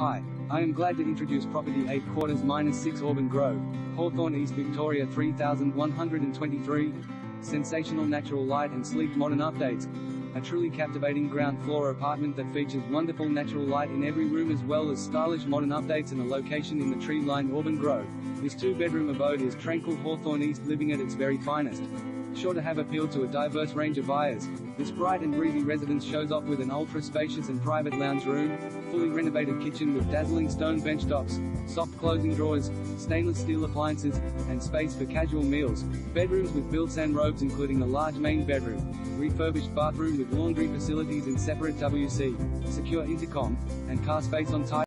Hi, I am glad to introduce property 8 quarters minus 6 Auburn Grove, Hawthorn East Victoria 3123. Sensational natural light and sleek modern updates. A truly captivating ground floor apartment that features wonderful natural light in every room as well as stylish modern updates and a location in the tree-lined Auburn Grove. This two-bedroom abode is tranquil Hawthorn East living at its very finest. Sure to have appeal to a diverse range of buyers, this bright and breezy residence shows off with an ultra-spacious and private lounge room, fully renovated kitchen with dazzling stone bench tops, soft closing drawers, stainless steel appliances, and space for casual meals, bedrooms with built-in robes including a large main bedroom, refurbished bathroom with laundry facilities and separate WC, secure intercom, and car space on type.